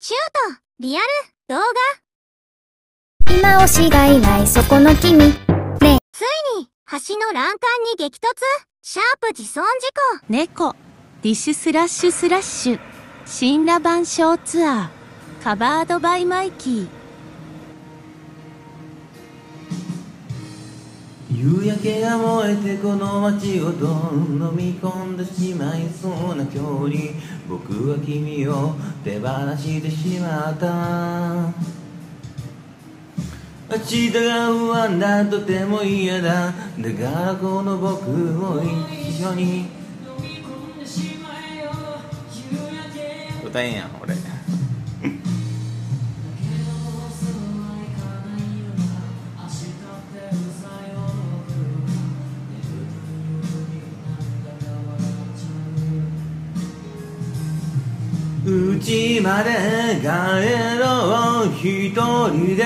チュートリアル動画今推しがいないそこの君ねついに橋の欄干に激突。シャープ自損事故猫。ディッシュスラッシュスラッシュ。新羅版ショーツアー。 covered by マイキー。夕焼けが燃えてこの街ごと飲み込んでしまいそうな今日に僕は君を手放してしまった。明日が不安だとても嫌だ。だからこの僕を一緒に。歌えんやん俺家まで帰ろう。一人で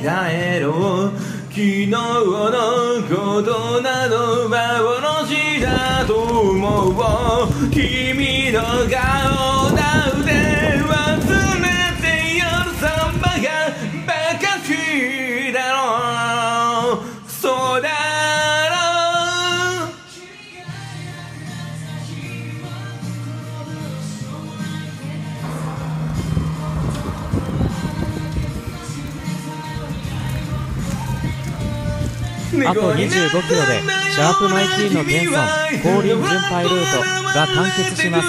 帰ろう昨日のことなど幻だと思う。君の顔あと25キロでシャープマイキーの現存降臨巡回ルートが完結します